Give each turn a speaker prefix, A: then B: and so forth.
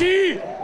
A: Mexi!